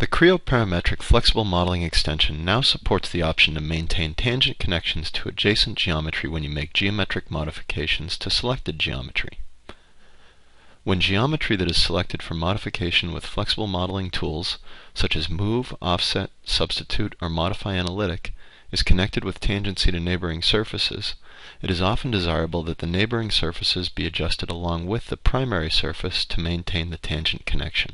The Creo Parametric Flexible Modeling extension now supports the option to maintain tangent connections to adjacent geometry when you make geometric modifications to selected geometry. When geometry that is selected for modification with flexible modeling tools, such as Move, Offset, Substitute, or Modify Analytic, is connected with tangency to neighboring surfaces, it is often desirable that the neighboring surfaces be adjusted along with the primary surface to maintain the tangent connection.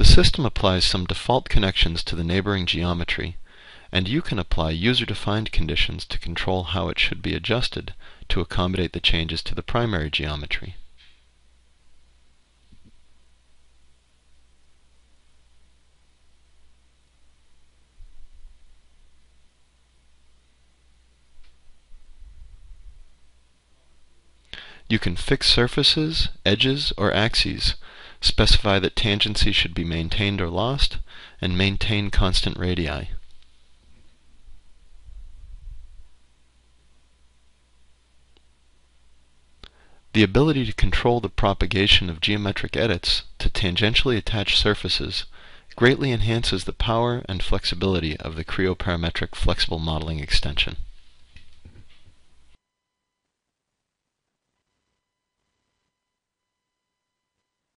The system applies some default connections to the neighboring geometry, and you can apply user-defined conditions to control how it should be adjusted to accommodate the changes to the primary geometry. You can fix surfaces, edges, or axes specify that tangency should be maintained or lost, and maintain constant radii. The ability to control the propagation of geometric edits to tangentially attached surfaces greatly enhances the power and flexibility of the Creo Parametric Flexible Modeling extension.